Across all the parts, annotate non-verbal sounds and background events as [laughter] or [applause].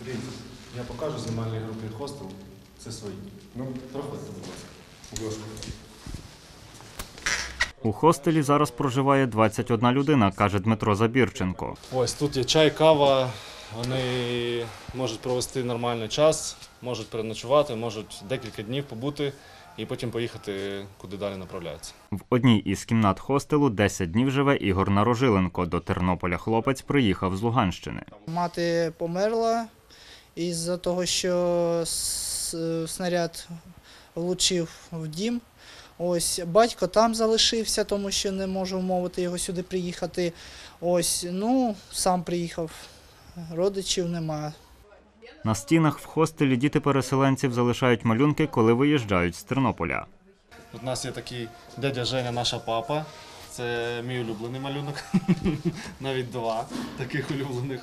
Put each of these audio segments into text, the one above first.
Дивіться, я покажу знімальній групі хостел. Це свої. Ну, Проходьте, будь ласка. будь ласка. У хостелі зараз проживає 21 людина, каже Дмитро Забірченко. Ось тут є чай, кава. Вони можуть провести нормальний час, можуть переночувати, можуть декілька днів побути і потім поїхати, куди далі направляються. В одній із кімнат хостелу 10 днів живе Ігор Нарожиленко. До Тернополя хлопець приїхав з Луганщини. Мати померла із-за того, що снаряд влучив в дім. Ось батько там залишився, тому що не можу вмовити його сюди приїхати. Ось, ну, сам приїхав. Родичів немає. На стінах в хостелі діти переселенців залишають малюнки, коли виїжджають з Тернополя. Тут у нас є такий дядя Женя, наша папа. Це мій улюблений малюнок. [laughs] Навіть два таких улюблених.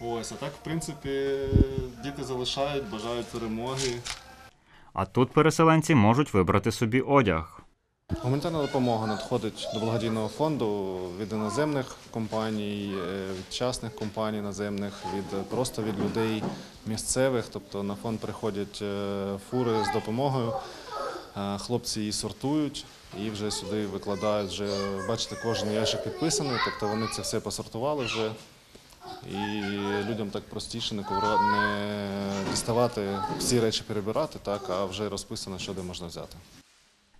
Ось, а так, в принципі, діти залишають, бажають перемоги. А тут переселенці можуть вибрати собі одяг. Гуманітарна допомога надходить до благодійного фонду від іноземних компаній, е, від частних компаній наземних, від е, просто від людей місцевих. Тобто на фонд приходять е, фури з допомогою. Хлопці її сортують і вже сюди викладають. Вже бачите, кожен ящик підписаний, тобто вони це все посортували вже. І людям так простіше не ковра... не діставати всі речі перебирати, так, а вже розписано, що де можна взяти.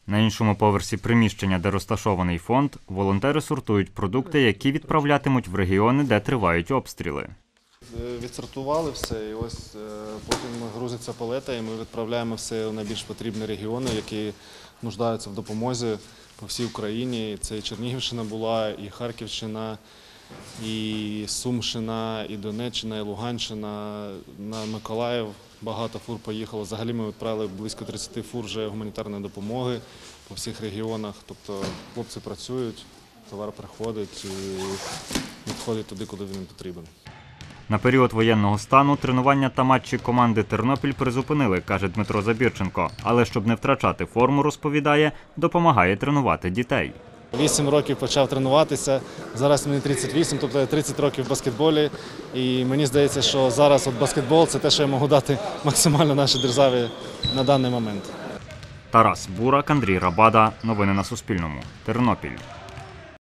На іншому поверсі приміщення, де розташований фонд, волонтери сортують продукти, які відправлятимуть в регіони, де тривають обстріли. Е, Відсортували все, і ось е, потім грузиться палета, і ми відправляємо все в найбільш потрібні регіони, які нуждаються в допомозі по всій Україні. Це і Чернігівщина була, і Харківщина, і Сумщина, і Донеччина, і Луганщина, на Миколаїв. Багато фур поїхало. Взагалі ми відправили близько 30 фур вже гуманітарної допомоги по всіх регіонах. Тобто хлопці працюють, товар приходить і відходить туди, куди він потрібен. На період воєнного стану тренування та матчі команди Тернопіль призупинили, каже Дмитро Забірченко. Але щоб не втрачати форму, розповідає, допомагає тренувати дітей. Вісім років почав тренуватися. Зараз мені 38, тобто я 30 років в баскетболі. І мені здається, що зараз от баскетбол це те, що я можу дати максимально нашій державі на даний момент. Тарас Бурак, Андрій Рабада. Новини на Суспільному. Тернопіль.